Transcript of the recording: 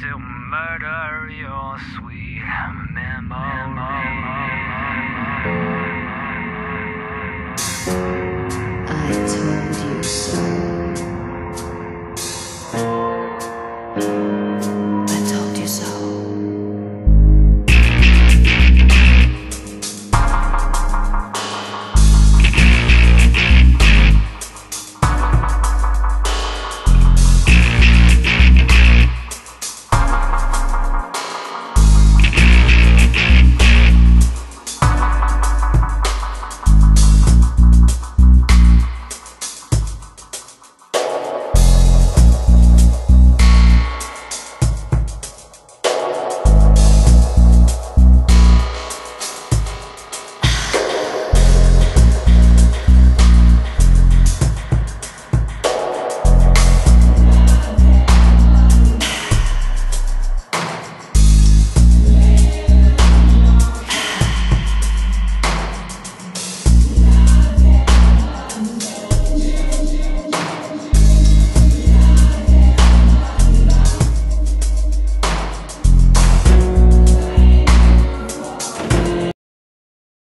to murder your sweet memory. I told you so.